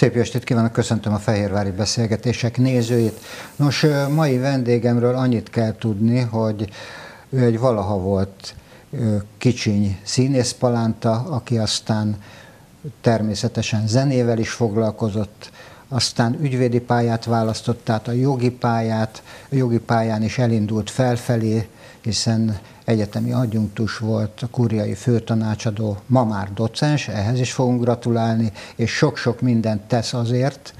Szép estét kívánok, köszöntöm a Fehérvári Beszélgetések nézőit. Nos, mai vendégemről annyit kell tudni, hogy ő egy valaha volt kicsiny színészpalánta, aki aztán természetesen zenével is foglalkozott, aztán ügyvédi pályát választott, tehát a jogi pályát, a jogi pályán is elindult felfelé, hiszen egyetemi adjunktus volt, a kuriai főtanácsadó, ma már docens, ehhez is fogunk gratulálni, és sok-sok mindent tesz azért,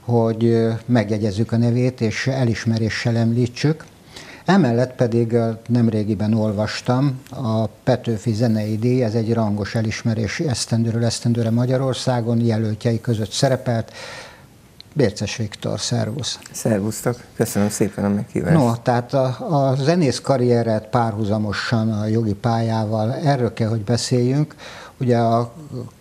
hogy megjegyezzük a nevét, és elismeréssel említsük. Emellett pedig nemrégiben olvastam a Petőfi Zenei Díj, ez egy rangos elismerés esztendőről esztendőre Magyarországon, jelöltjei között szerepelt, Bérces Viktor, szervusz. Szervusztok, köszönöm szépen a meghívást. No, tehát a, a zenész karrieret párhuzamosan a jogi pályával, erről kell, hogy beszéljünk. Ugye a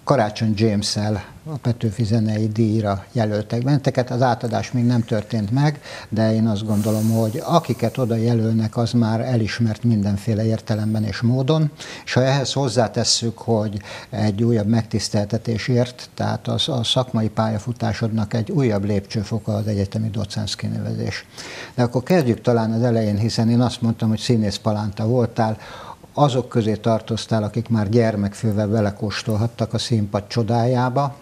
Karácsony James-el a Petőfi zenei díjra jelöltek benneteket. Az átadás még nem történt meg, de én azt gondolom, hogy akiket oda jelölnek, az már elismert mindenféle értelemben és módon. És ha ehhez hozzátesszük, hogy egy újabb megtiszteltetésért, tehát az, a szakmai pályafutásodnak egy újabb lépcsőfoka az egyetemi docens kinevezés. De akkor kezdjük talán az elején, hiszen én azt mondtam, hogy színész palánta voltál, azok közé tartoztál, akik már gyermekfővel belekóstolhattak a színpad csodájába.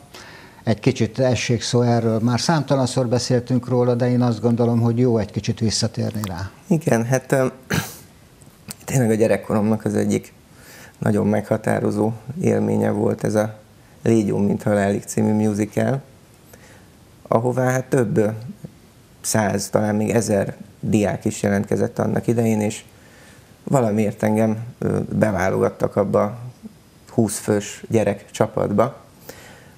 Egy kicsit essék szó erről, már számtalanszor beszéltünk róla, de én azt gondolom, hogy jó egy kicsit visszatérni rá. Igen, hát tényleg a gyerekkoromnak az egyik nagyon meghatározó élménye volt ez a Légyum, mint halálig című musical, ahová hát több száz, talán még ezer diák is jelentkezett annak idején, és valamiért engem beválogattak abba 20 fős gyerek csapatba,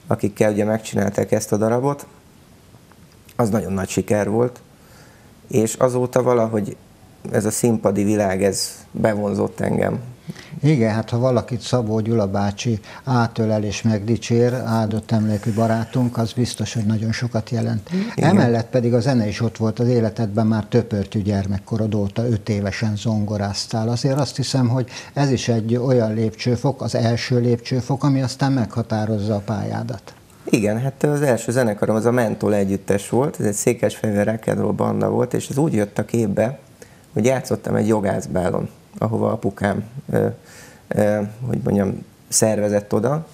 akikkel ugye megcsinálták ezt a darabot. Az nagyon nagy siker volt, és azóta valahogy ez a színpadi világ, ez bevonzott engem igen, hát ha valakit Szabó Gyula bácsi átölel és megdicsér, áldott emlékű barátunk, az biztos, hogy nagyon sokat jelent. Igen. Emellett pedig a zene is ott volt az életedben már töpörtű gyermekkorod óta, öt évesen zongoráztál. Azért azt hiszem, hogy ez is egy olyan lépcsőfok, az első lépcsőfok, ami aztán meghatározza a pályádat. Igen, hát az első zenekarom az a Mentol együttes volt, ez egy Székesfehérvár Rekedról banda volt, és ez úgy jött a képbe, hogy játszottam egy jogászbálon ahova apukám, ö, ö, hogy mondjam, szervezett oda,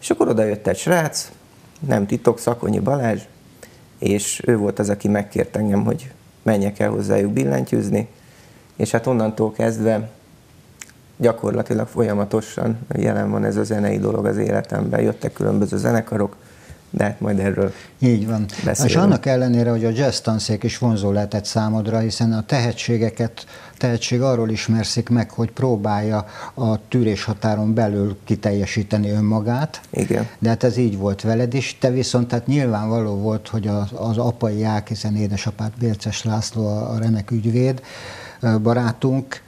és akkor oda jött egy srác, nem titok, Szakonyi Balázs, és ő volt az, aki megkért engem, hogy menjek el hozzájuk billentyűzni, és hát onnantól kezdve gyakorlatilag folyamatosan jelen van ez a zenei dolog az életemben. Jöttek különböző zenekarok, de hát majd erről Így van. Beszélünk. És annak ellenére, hogy a jazz tanszék is vonzó lehetett számodra, hiszen a tehetségeket, tehetség arról ismerszik meg, hogy próbálja a tűrés határon belül kiteljesíteni önmagát. Igen. De hát ez így volt veled is. Te viszont tehát nyilvánvaló volt, hogy az, az apai ják, hiszen édesapát Bérces László a, a remek ügyvéd, barátunk,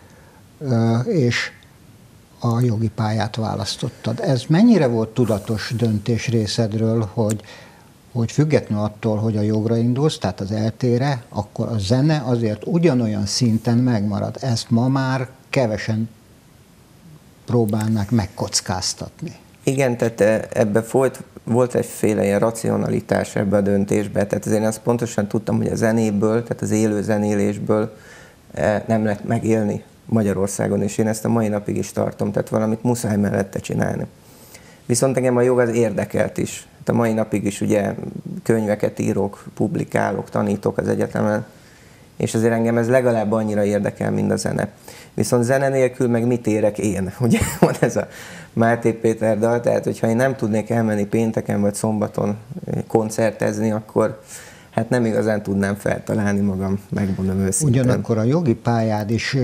és a jogi pályát választottad. Ez mennyire volt tudatos döntés részedről, hogy, hogy függetlenül attól, hogy a jogra indulsz, tehát az eltére, akkor a zene azért ugyanolyan szinten megmarad. Ezt ma már kevesen próbálnak megkockáztatni. Igen, tehát e, ebbe volt, volt egyféle ilyen racionalitás ebbe a döntésbe, tehát azért azt pontosan tudtam, hogy a zenéből, tehát az élő zenélésből e, nem lehet megélni Magyarországon, és én ezt a mai napig is tartom, tehát valamit muszáj mellette csinálni. Viszont engem a jog az érdekelt is. Hát a mai napig is ugye könyveket írok, publikálok, tanítok az egyetemen, és azért engem ez legalább annyira érdekel, mint a zene. Viszont zene nélkül meg mit érek én? Ugye van ez a Máté Péter dal, tehát hogyha én nem tudnék elmenni pénteken vagy szombaton koncertezni, akkor hát nem igazán tudnám feltalálni magam, megmondom őszintén. Ugyanakkor a jogi pályád is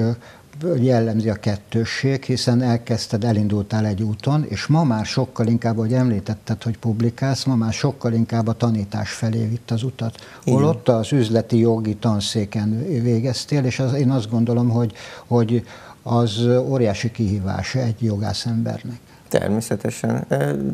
jellemzi a kettősség, hiszen elkezdted, elindultál egy úton, és ma már sokkal inkább, hogy említetted, hogy publikálsz, ma már sokkal inkább a tanítás felé vitt az utat. Holott az üzleti jogi tanszéken végeztél, és az, én azt gondolom, hogy, hogy az óriási kihívás egy jogász embernek. Természetesen,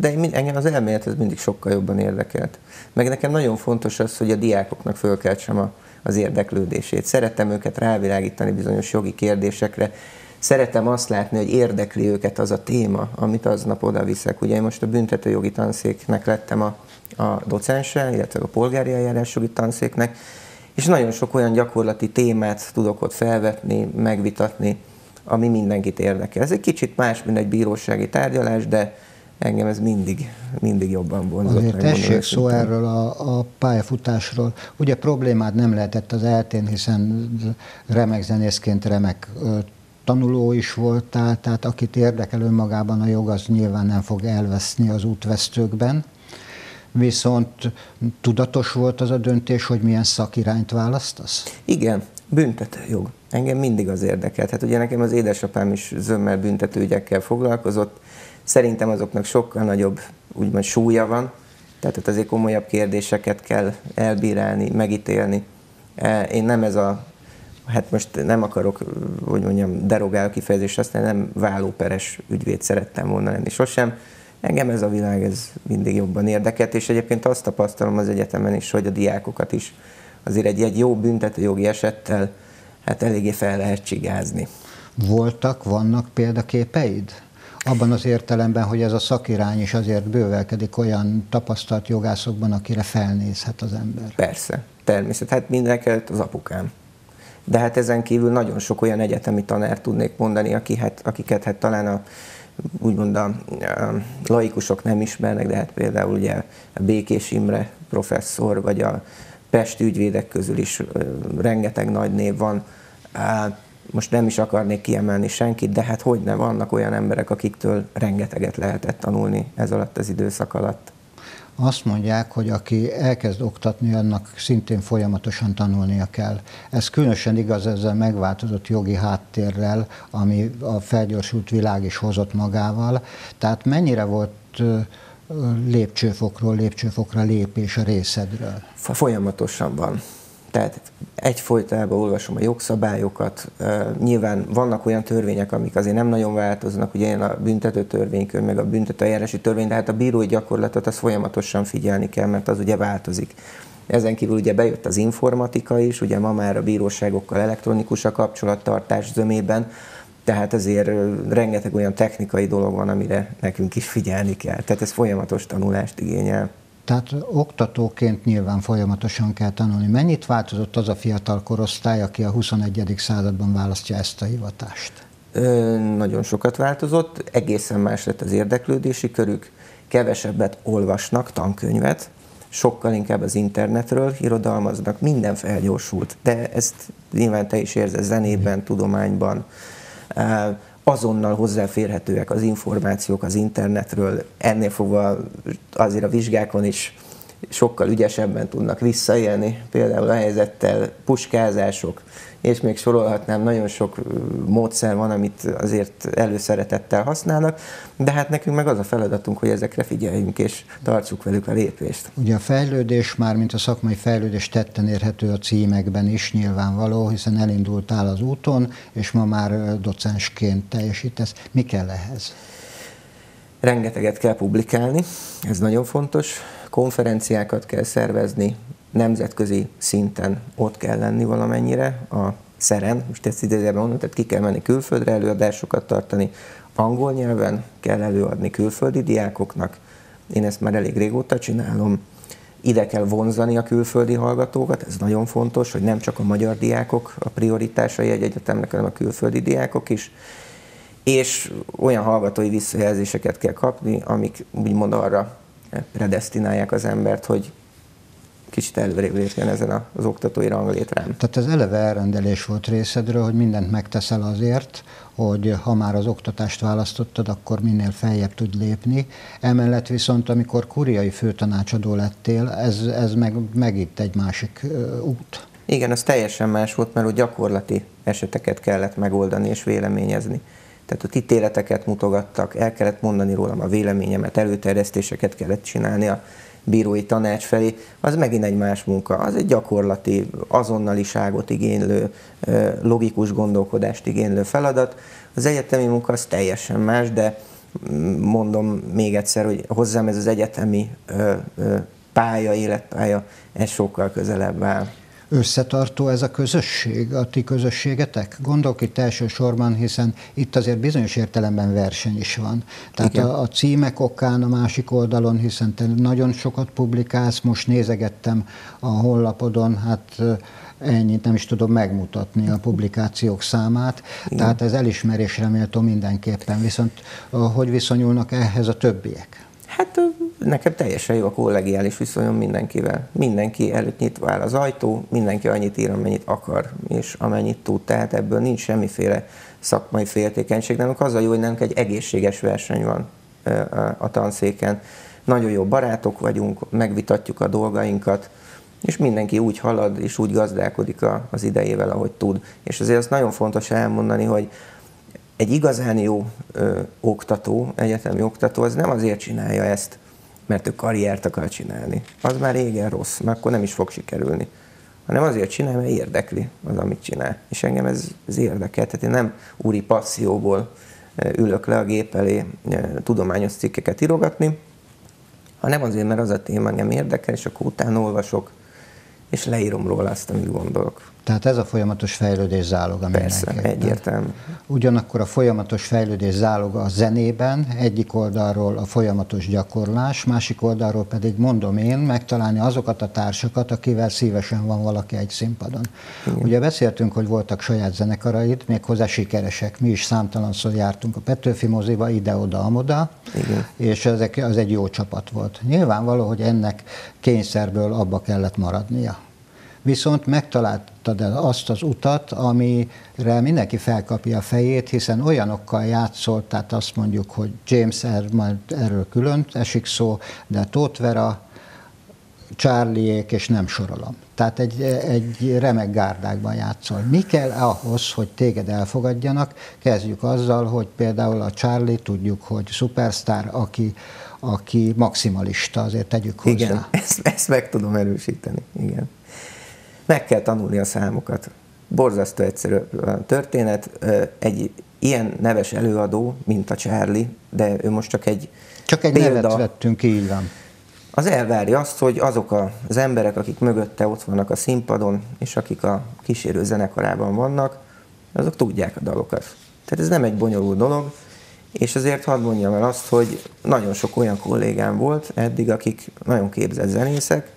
de engem az elmélet ez mindig sokkal jobban érdekelt. Meg nekem nagyon fontos az, hogy a diákoknak fölkeltsem a az érdeklődését. Szeretem őket rávilágítani bizonyos jogi kérdésekre. szeretem azt látni, hogy érdekli őket az a téma, amit aznap oda viszek. Ugye én most a büntetőjogi tanszéknek lettem a, a docense, illetve a polgári eljárásjogi tanszéknek, és nagyon sok olyan gyakorlati témát tudok ott felvetni, megvitatni, ami mindenkit érdekel. Ez egy kicsit más, mint egy bírósági tárgyalás, de engem ez mindig, mindig jobban vonzott. Azért tessék szó erről a, a pályafutásról. Ugye problémád nem lehetett az eltén, hiszen remek zenészként remek tanuló is voltál, tehát akit érdekel önmagában a jog, az nyilván nem fog elveszni az útvesztőkben. Viszont tudatos volt az a döntés, hogy milyen szakirányt választasz? Igen, büntetőjog. Engem mindig az érdekelt. Hát ugye nekem az édesapám is zömmel büntetőügyekkel foglalkozott. Szerintem azoknak sokkal nagyobb úgymond súlya van, tehát ott azért komolyabb kérdéseket kell elbírálni, megítélni. E, én nem ez a, hát most nem akarok, hogy mondjam, derogáló kifejezést aztán nem vállóperes ügyvéd szerettem volna lenni sosem. Engem ez a világ ez mindig jobban érdekelt, és egyébként azt tapasztalom az egyetemen is, hogy a diákokat is azért egy, egy jó büntetőjogi esettel hát eléggé fel lehet csigázni. Voltak, vannak példaképeid? Abban az értelemben, hogy ez a szakirány is azért bővelkedik olyan tapasztalt jogászokban, akire felnézhet az ember. Persze, természetesen. Hát mindenkelőtt az apukám. De hát ezen kívül nagyon sok olyan egyetemi tanár tudnék mondani, aki, hát, akiket hát talán a úgymond a, laikusok nem ismernek, de hát például ugye a Békés Imre professzor, vagy a Pesti ügyvédek közül is rengeteg nagy név van. Most nem is akarnék kiemelni senkit, de hát hogy ne vannak olyan emberek, akiktől rengeteget lehetett tanulni ez alatt az időszak alatt. Azt mondják, hogy aki elkezd oktatni, annak szintén folyamatosan tanulnia kell. Ez különösen igaz ezzel megváltozott jogi háttérrel, ami a felgyorsult világ is hozott magával. Tehát mennyire volt lépcsőfokról lépcsőfokra lépés a részedről? Folyamatosan van. Tehát egyfolytában olvasom a jogszabályokat. Nyilván vannak olyan törvények, amik azért nem nagyon változnak, ugye a büntető törvénykönyv, meg a büntetőeljárási törvény, de hát a bírói gyakorlatot az folyamatosan figyelni kell, mert az ugye változik. Ezen kívül ugye bejött az informatika is, ugye ma már a bíróságokkal elektronikus a kapcsolattartás zömében, tehát azért rengeteg olyan technikai dolog van, amire nekünk is figyelni kell. Tehát ez folyamatos tanulást igényel. Tehát oktatóként nyilván folyamatosan kell tanulni. Mennyit változott az a fiatal korosztály, aki a 21. században választja ezt a hivatást? Ö, nagyon sokat változott, egészen más lett az érdeklődési körük, kevesebbet olvasnak tankönyvet, sokkal inkább az internetről irodalmaznak, minden felgyorsult, de ezt nyilván te is érzed zenében, tudományban, azonnal hozzáférhetőek az információk az internetről, ennél fogva azért a vizsgákon is sokkal ügyesebben tudnak visszaélni, például a helyzettel puskázások, és még sorolhatnám, nagyon sok módszer van, amit azért előszeretettel használnak, de hát nekünk meg az a feladatunk, hogy ezekre figyeljünk és tartsuk velük a lépést. Ugye a fejlődés már, mint a szakmai fejlődés tetten érhető a címekben is nyilvánvaló, hiszen elindultál az úton, és ma már docensként teljesítesz. Mi kell ehhez? Rengeteget kell publikálni, ez nagyon fontos. Konferenciákat kell szervezni, nemzetközi szinten ott kell lenni valamennyire a szeren, most ezt idézőben mondom, tehát ki kell menni külföldre előadásokat tartani, angol nyelven kell előadni külföldi diákoknak, én ezt már elég régóta csinálom, ide kell vonzani a külföldi hallgatókat, ez nagyon fontos, hogy nem csak a magyar diákok a prioritásai egy egyetemnek, hanem a külföldi diákok is, és olyan hallgatói visszajelzéseket kell kapni, amik úgymond arra predestinálják az embert, hogy kicsit előrébb lépjen ezen az oktatói ranglétrán. Tehát ez eleve elrendelés volt részedről, hogy mindent megteszel azért, hogy ha már az oktatást választottad, akkor minél feljebb tud lépni. Emellett viszont, amikor kuriai főtanácsadó lettél, ez, ez meg, megint egy másik út. Igen, az teljesen más volt, mert a gyakorlati eseteket kellett megoldani és véleményezni. Tehát ott ítéleteket mutogattak, el kellett mondani rólam a véleményemet, előterjesztéseket kellett csinálni a bírói tanács felé, az megint egy más munka. Az egy gyakorlati, azonnaliságot igénylő, logikus gondolkodást igénylő feladat. Az egyetemi munka az teljesen más, de mm, mondom még egyszer, hogy hozzám ez az egyetemi pálya, életpálya, ez sokkal közelebb áll. Összetartó ez a közösség, a ti közösségetek? Gondolok itt elsősorban, hiszen itt azért bizonyos értelemben verseny is van. Tehát a, a címek okán a másik oldalon, hiszen te nagyon sokat publikálsz, most nézegettem a honlapodon, hát ennyit nem is tudom megmutatni a publikációk számát, Igen. tehát ez elismerésre méltó mindenképpen. Viszont hogy viszonyulnak ehhez a többiek? Hát nekem teljesen jó a kollegiális viszonyom mindenkivel. Mindenki előtt nyitva áll az ajtó, mindenki annyit ír, amennyit akar, és amennyit tud. Tehát ebből nincs semmiféle szakmai féltékenység. Nem az a jó, hogy nem egy egészséges verseny van a tanszéken. Nagyon jó barátok vagyunk, megvitatjuk a dolgainkat, és mindenki úgy halad, és úgy gazdálkodik az idejével, ahogy tud. És azért azt nagyon fontos elmondani, hogy egy igazán jó ö, oktató, egyetemi oktató, az nem azért csinálja ezt, mert ő karriert akar csinálni. Az már régen rossz, mert akkor nem is fog sikerülni. Hanem azért csinálja, mert érdekli az, amit csinál. És engem ez, ez érdekel. Tehát én nem úri passzióból ülök le a gép elé tudományos cikkeket írogatni, hanem azért, mert az a téma engem érdekel, és akkor utána olvasok, és leírom róla azt, amit gondolok. Tehát ez a folyamatos fejlődés záloga Persze, egyértelmű. Ugyanakkor a folyamatos fejlődés záloga a zenében, egyik oldalról a folyamatos gyakorlás, másik oldalról pedig mondom én, megtalálni azokat a társakat, akivel szívesen van valaki egy színpadon. Igen. Ugye beszéltünk, hogy voltak saját zenekaraid, méghozzá sikeresek. Mi is számtalanszor jártunk a Petőfi moziba, ide-oda, amoda, Igen. és ezek, az egy jó csapat volt. Nyilvánvaló, hogy ennek kényszerből abba kellett maradnia viszont megtaláltad azt az utat, amire mindenki felkapja a fejét, hiszen olyanokkal játszolt, tehát azt mondjuk, hogy James R. majd erről külön esik szó, de Tóth Vera, Charliék, és nem sorolom. Tehát egy, egy remek gárdákban játszol. Mi kell ahhoz, hogy téged elfogadjanak? Kezdjük azzal, hogy például a Charlie, tudjuk, hogy szupersztár, aki, aki maximalista, azért tegyük hozzá. Igen, ezt, ezt meg tudom erősíteni, igen. Meg kell tanulni a számokat. Borzasztó egyszerű történet. Egy ilyen neves előadó, mint a Charlie, de ő most csak egy Csak egy példa, nevet vettünk, így van. Az elvárja azt, hogy azok az emberek, akik mögötte ott vannak a színpadon, és akik a kísérő zenekarában vannak, azok tudják a dalokat. Tehát ez nem egy bonyolult dolog, és azért hadd mondjam el azt, hogy nagyon sok olyan kollégám volt eddig, akik nagyon képzett zenészek,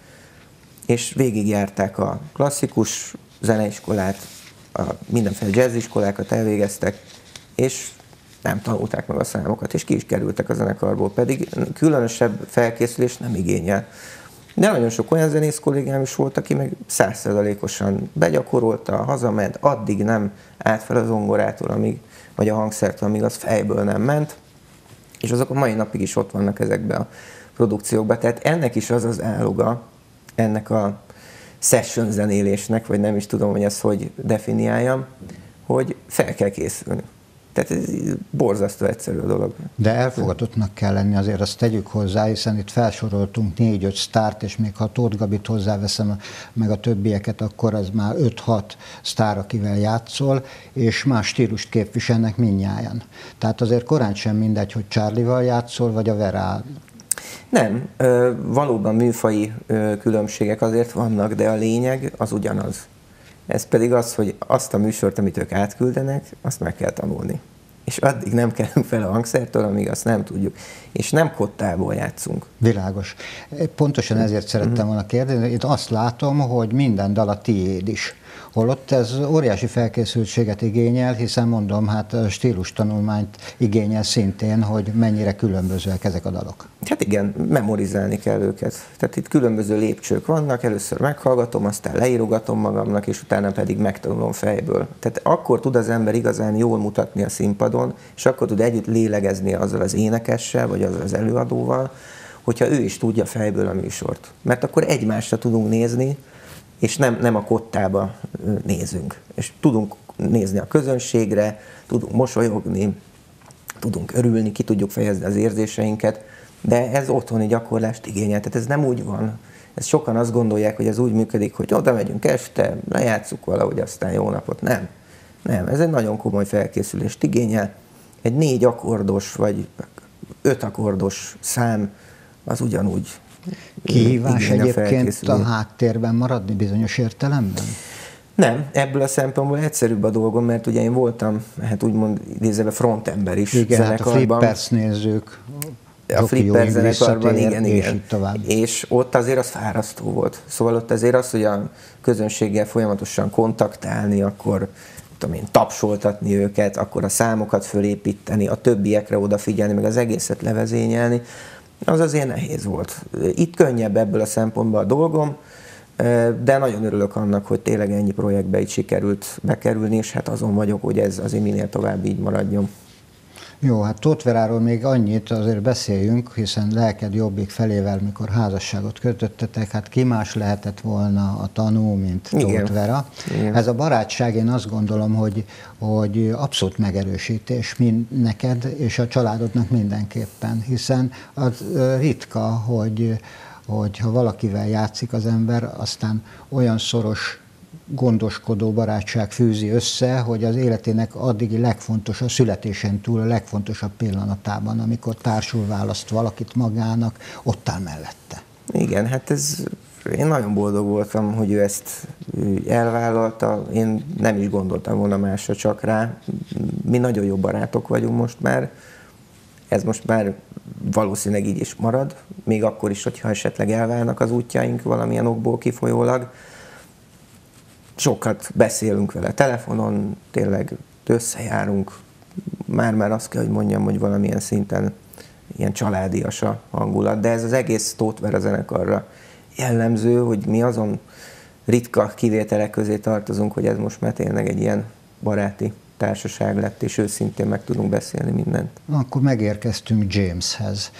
és végigjárták a klasszikus zeneiskolát, a mindenféle jazziskolákat elvégeztek, és nem tanulták meg a számokat, és ki is kerültek a zenekarból, pedig különösebb felkészülés nem igényel. De nagyon sok olyan zenész kollégám is volt, aki meg százszerzalékosan begyakorolta, hazament, addig nem állt fel az zongorától, amíg, vagy a hangszertől, amíg az fejből nem ment, és azok a mai napig is ott vannak ezekben a produkciókban. Tehát ennek is az az áloga, ennek a session zenélésnek, vagy nem is tudom, hogy ezt hogy definiáljam, hogy fel kell készülni. Tehát ez borzasztó egyszerű a dolog. De elfogadottnak kell lenni, azért azt tegyük hozzá, hiszen itt felsoroltunk négy-öt sztárt, és még ha Tóth Gabit hozzáveszem, meg a többieket, akkor az már 5-6 sztár, akivel játszol, és más stílust képviselnek minnyáján. Tehát azért korán sem mindegy, hogy Charlie-val játszol, vagy a Vera nem, valóban műfai különbségek azért vannak, de a lényeg az ugyanaz. Ez pedig az, hogy azt a műsort, amit ők átküldenek, azt meg kell tanulni. És addig nem kellünk fel a hangszertől, amíg azt nem tudjuk. És nem kottából játszunk. Világos. Pontosan ezért szerettem volna kérdezni. Itt azt látom, hogy minden dal a tiéd is. Holott ez óriási felkészültséget igényel, hiszen mondom, hát stílus tanulmányt igényel szintén, hogy mennyire különbözőek ezek a dalok. Hát igen, memorizálni kell őket. Tehát itt különböző lépcsők vannak, először meghallgatom, aztán leírogatom magamnak, és utána pedig megtanulom fejből. Tehát akkor tud az ember igazán jól mutatni a színpadon, és akkor tud együtt lélegezni azzal az énekessel, vagy azzal az előadóval, hogyha ő is tudja fejből a műsort. Mert akkor egymásra tudunk nézni, és nem, nem a kottába nézünk. És tudunk nézni a közönségre, tudunk mosolyogni, tudunk örülni, ki tudjuk fejezni az érzéseinket, de ez otthoni gyakorlást igényel. Tehát ez nem úgy van. Ez sokan azt gondolják, hogy ez úgy működik, hogy oda megyünk este, lejátszuk valahogy, aztán jó napot. Nem. Nem, ez egy nagyon komoly felkészülést igényel. Egy négy akkordos vagy öt akkordos szám az ugyanúgy Kihívás egyébként a, a háttérben maradni bizonyos értelemben? Nem, ebből a szempontból egyszerűbb a dolgom, mert ugye én voltam, hát úgymond idézve frontember is Igen, zenekarban. Hát a nézők, a Flipper zenekarban, igen, igen. És, és ott azért az fárasztó volt. Szóval ott azért az, hogy a közönséggel folyamatosan kontaktálni, akkor tudom én, tapsoltatni őket, akkor a számokat fölépíteni, a többiekre odafigyelni, meg az egészet levezényelni, az azért nehéz volt. Itt könnyebb ebből a szempontból a dolgom, de nagyon örülök annak, hogy tényleg ennyi projektbe így sikerült bekerülni, és hát azon vagyok, hogy ez azért minél tovább így maradjon. Jó, hát Tótveráról még annyit azért beszéljünk, hiszen lelked jobbik felével, mikor házasságot kötöttetek, hát ki más lehetett volna a tanú, mint Tótvera. Ez a barátság, én azt gondolom, hogy, hogy abszolút megerősítés mind neked és a családodnak mindenképpen, hiszen az ritka, hogy, hogy ha valakivel játszik az ember, aztán olyan szoros gondoskodó barátság fűzi össze, hogy az életének addigi legfontosabb, születésen túl a legfontosabb pillanatában, amikor társul választ valakit magának, ott áll mellette. Igen, hát ez én nagyon boldog voltam, hogy ő ezt elvállalta. Én nem is gondoltam volna másra csak rá. Mi nagyon jó barátok vagyunk most már. Ez most már valószínűleg így is marad, még akkor is, hogyha esetleg elválnak az útjaink valamilyen okból kifolyólag sokat beszélünk vele telefonon, tényleg összejárunk, már-már azt kell, hogy mondjam, hogy valamilyen szinten ilyen családias a hangulat, de ez az egész Tótver zenekarra jellemző, hogy mi azon ritka kivételek közé tartozunk, hogy ez most már tényleg egy ilyen baráti társaság lett, és őszintén meg tudunk beszélni mindent. Akkor megérkeztünk Jameshez.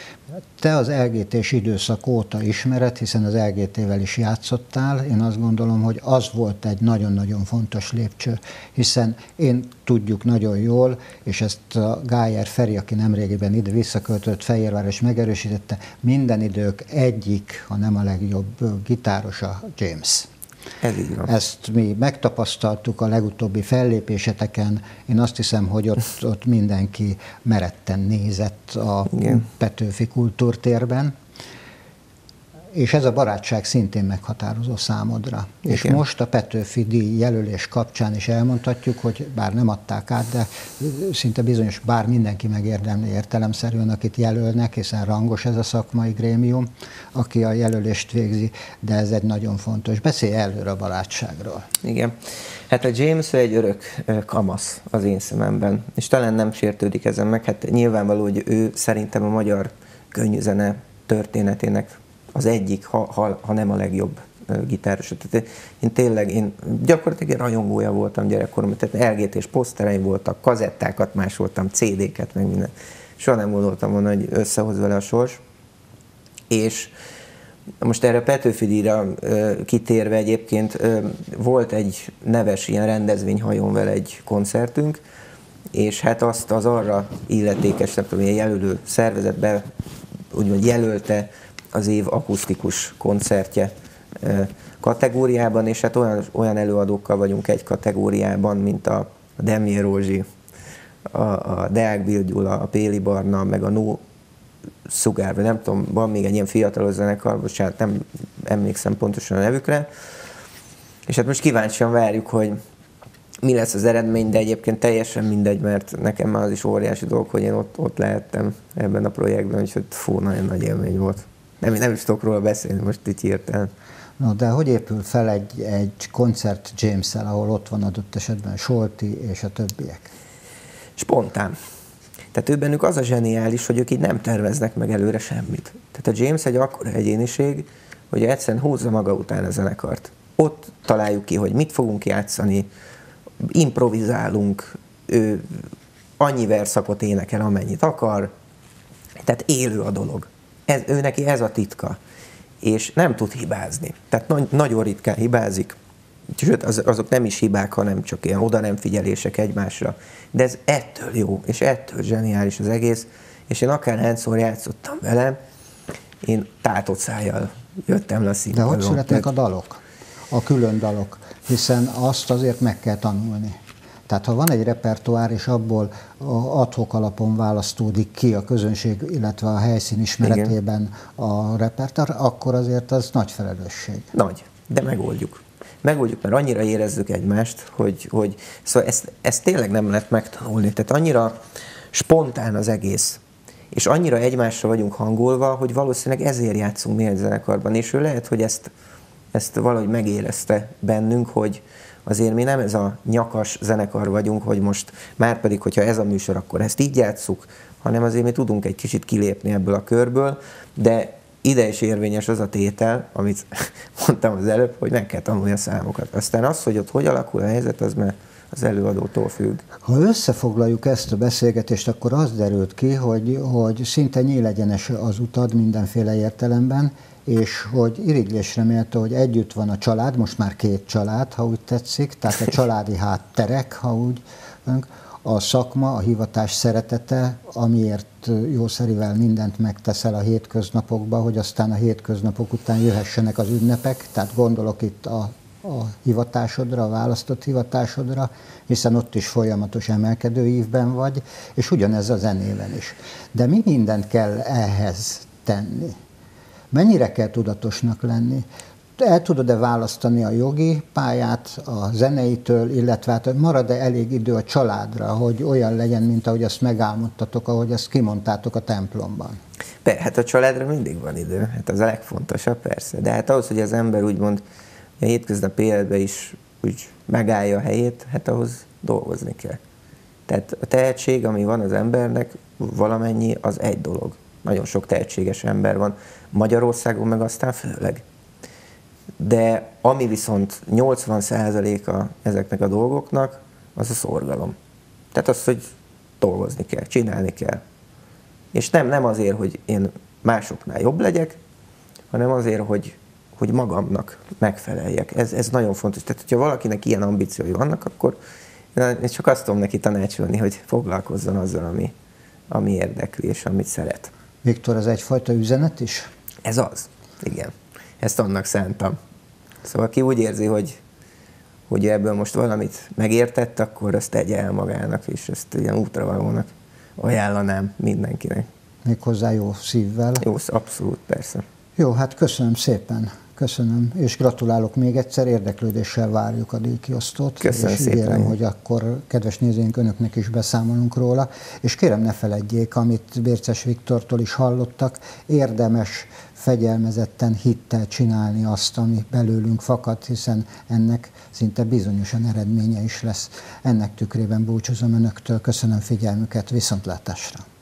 Te az LGT-s időszak óta ismered, hiszen az LGT-vel is játszottál. Én azt gondolom, hogy az volt egy nagyon-nagyon fontos lépcső, hiszen én tudjuk nagyon jól, és ezt a Gájer Feri, aki nemrégiben ide visszaköltött Fehérvár, és megerősítette, minden idők egyik, ha nem a legjobb gitárosa James. Ez így van. Ezt mi megtapasztaltuk a legutóbbi fellépéseteken. Én azt hiszem, hogy ott, ott mindenki meretten nézett a Igen. Petőfi kultúrtérben és ez a barátság szintén meghatározó számodra. Igen. És most a Petőfi díj jelölés kapcsán is elmondhatjuk, hogy bár nem adták át, de szinte bizonyos, bár mindenki megérdemli értelemszerűen, akit jelölnek, hiszen rangos ez a szakmai grémium, aki a jelölést végzi, de ez egy nagyon fontos. Beszélj előre a barátságról. Igen. Hát a James egy örök kamasz az én szememben, és talán nem sértődik ezen meg. Hát nyilvánvaló, hogy ő szerintem a magyar könnyűzene történetének az egyik, ha, ha, ha nem a legjobb gitáros. Tehát én tényleg, én gyakorlatilag egy rajongója voltam gyerekkoromban, tehát LGT és posztereim voltak, kazettákat másoltam, CD-ket, meg minden. Soha nem gondoltam volna, hogy összehoz vele a sors. És most erre Petőfi díjra kitérve egyébként volt egy neves ilyen rendezvényhajón vele egy koncertünk, és hát azt az arra illetékes, nem tudom, jelölő szervezetbe úgymond jelölte az év akusztikus koncertje kategóriában, és hát olyan, olyan előadókkal vagyunk egy kategóriában, mint a Demier Rózsi, a, a Deák Bilgyula, a Péli Barna, meg a No Sugár, nem tudom, van még egy ilyen fiatalos zenekar, bocsánat, nem emlékszem pontosan a nevükre, és hát most kíváncsian várjuk, hogy mi lesz az eredmény, de egyébként teljesen mindegy, mert nekem már az is óriási dolog, hogy én ott, ott lehettem ebben a projektben, úgyhogy fú, nagyon nagy élmény volt. Nem, nem is tudok róla beszélni most így hirtelen. No, de hogy épül fel egy, egy koncert james ahol ott van adott esetben Solti és a többiek? Spontán. Tehát ő bennük az a zseniális, hogy ők így nem terveznek meg előre semmit. Tehát a James egy akkora egyéniség, hogy egyszerűen húzza maga után a zenekart. Ott találjuk ki, hogy mit fogunk játszani, improvizálunk, ő annyi verszakot énekel, amennyit akar, tehát élő a dolog. Ez, ő neki ez a titka. És nem tud hibázni. Tehát nagy, nagyon ritkán hibázik. Sőt, az, azok nem is hibák, hanem csak ilyen oda nem figyelések egymásra. De ez ettől jó, és ettől zseniális az egész. És én akár hányszor játszottam vele, én tátott szájjal jöttem le a színpadon. De hogy születnek a dalok? A külön dalok? Hiszen azt azért meg kell tanulni. Tehát ha van egy repertoár, és abból adhok alapon választódik ki a közönség, illetve a helyszín ismeretében a repertoár, akkor azért az nagy felelősség. Nagy, de megoldjuk. Megoldjuk, mert annyira érezzük egymást, hogy, hogy szóval ezt, ezt tényleg nem lehet megtanulni. Tehát annyira spontán az egész, és annyira egymásra vagyunk hangolva, hogy valószínűleg ezért játszunk mi egy zenekarban, és ő lehet, hogy ezt, ezt valahogy megérezte bennünk, hogy, azért mi nem ez a nyakas zenekar vagyunk, hogy most már pedig, hogyha ez a műsor, akkor ezt így játsszuk, hanem azért mi tudunk egy kicsit kilépni ebből a körből, de ide is érvényes az a tétel, amit mondtam az előbb, hogy meg kell tanulni a számokat. Aztán az, hogy ott hogy alakul a helyzet, az már az előadótól függ. Ha összefoglaljuk ezt a beszélgetést, akkor az derült ki, hogy, hogy szinte nyílegyenes az utad mindenféle értelemben, és hogy irigylésre méltó, hogy együtt van a család, most már két család, ha úgy tetszik, tehát a családi hátterek, ha úgy a szakma, a hivatás szeretete, amiért jószerivel mindent megteszel a hétköznapokban, hogy aztán a hétköznapok után jöhessenek az ünnepek, tehát gondolok itt a, a hivatásodra, a választott hivatásodra, hiszen ott is folyamatos emelkedő évben vagy, és ugyanez a zenében is. De mi mindent kell ehhez tenni? Mennyire kell tudatosnak lenni? El tudod-e választani a jogi pályát a zeneitől, illetve hát marad-e elég idő a családra, hogy olyan legyen, mint ahogy azt megálmodtatok, ahogy azt kimondtátok a templomban? Be, hát a családra mindig van idő, hát az a legfontosabb persze. De hát ahhoz, hogy az ember úgymond a hétköznapi életben is úgy megállja a helyét, hát ahhoz dolgozni kell. Tehát a tehetség, ami van az embernek, valamennyi, az egy dolog. Nagyon sok tehetséges ember van. Magyarországon meg aztán főleg. De ami viszont 80%-a ezeknek a dolgoknak, az a szorgalom. Tehát az, hogy dolgozni kell, csinálni kell. És nem, nem azért, hogy én másoknál jobb legyek, hanem azért, hogy, hogy magamnak megfeleljek. Ez, ez nagyon fontos. Tehát, hogyha valakinek ilyen ambíciói vannak, akkor én csak azt tudom neki tanácsolni, hogy foglalkozzon azzal, ami, ami érdekli és amit szeret. Viktor, ez egyfajta üzenet is? Ez az, igen. Ezt annak szántam. Szóval ki úgy érzi, hogy, hogy ebből most valamit megértett, akkor azt tegye el magának, és ezt ilyen útravalónak ajánlanám mindenkinek. Méghozzá jó szívvel. Jó, abszolút, persze. Jó, hát köszönöm szépen. Köszönöm, és gratulálok még egyszer, érdeklődéssel várjuk a díjkiosztót. Köszönöm és szépen. ígérem, hogy akkor kedves nézőink, önöknek is beszámolunk róla. És kérem ne feledjék, amit Bérces Viktortól is hallottak, érdemes fegyelmezetten hittel csinálni azt, ami belőlünk fakad, hiszen ennek szinte bizonyosan eredménye is lesz. Ennek tükrében búcsúzom önöktől, köszönöm figyelmüket, viszontlátásra!